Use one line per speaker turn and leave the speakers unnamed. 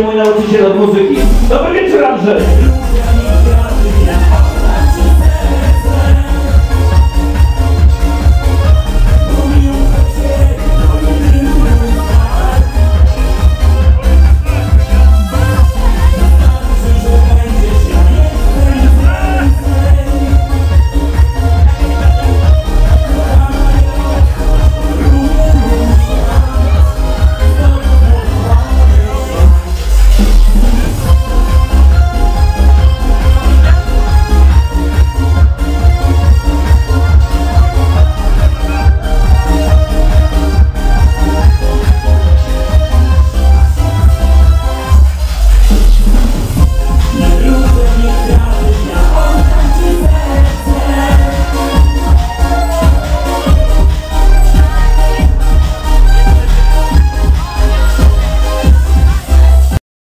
mój nauczyciel od muzyki. Dobry wieczór, Andrzej.